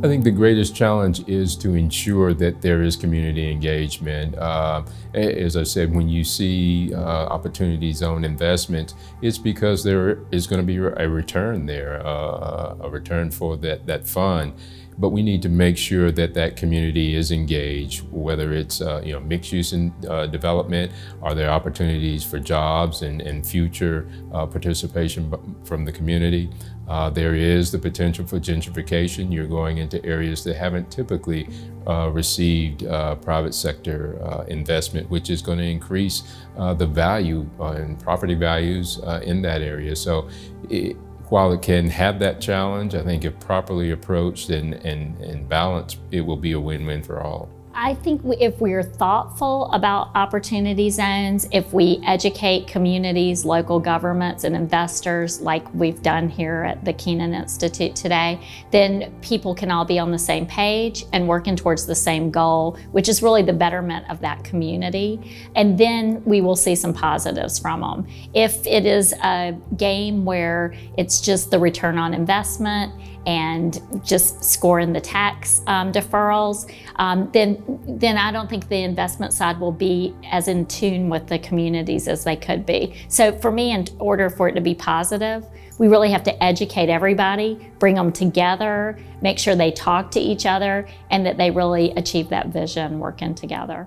I think the greatest challenge is to ensure that there is community engagement. Uh, as I said, when you see uh, opportunity zone investment, it's because there is going to be a return there, uh, a return for that, that fund. But we need to make sure that that community is engaged, whether it's uh, you know mixed use in, uh, development, are there opportunities for jobs and, and future uh, participation from the community. Uh, there is the potential for gentrification. You're going into areas that haven't typically uh, received uh, private sector investment, which is going to increase the value and property values in that area. So. It, while it can have that challenge, I think if properly approached and, and, and balanced, it will be a win-win for all. I think if we're thoughtful about opportunity zones, if we educate communities, local governments, and investors like we've done here at the Kenan Institute today, then people can all be on the same page and working towards the same goal, which is really the betterment of that community. And then we will see some positives from them. If it is a game where it's just the return on investment and just scoring the tax um, deferrals, um, then then I don't think the investment side will be as in tune with the communities as they could be. So for me, in order for it to be positive, we really have to educate everybody, bring them together, make sure they talk to each other, and that they really achieve that vision working together.